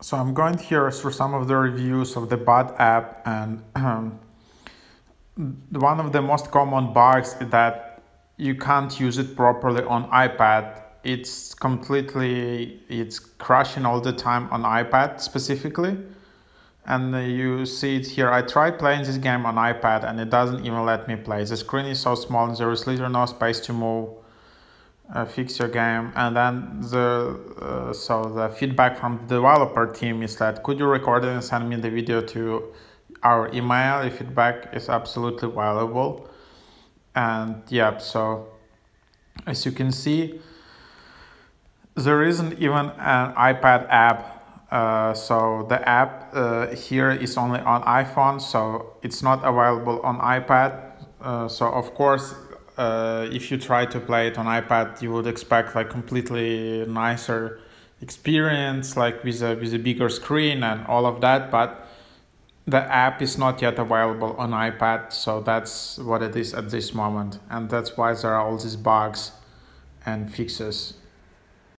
So I'm going here through some of the reviews of the Bud app and um, one of the most common bugs is that you can't use it properly on iPad. It's completely, it's crashing all the time on iPad specifically. And you see it here, I tried playing this game on iPad and it doesn't even let me play. The screen is so small and there is literally no space to move uh, fix your game. And then the uh, so the feedback from the developer team is that could you record it and send me the video to our email if feedback is absolutely valuable? And yeah so as you can see there isn't even an ipad app. Uh, so the app uh, here is only on iphone so it's not available on ipad. Uh, so of course uh, if you try to play it on iPad, you would expect like completely nicer experience, like with a with a bigger screen and all of that. But the app is not yet available on iPad, so that's what it is at this moment, and that's why there are all these bugs and fixes.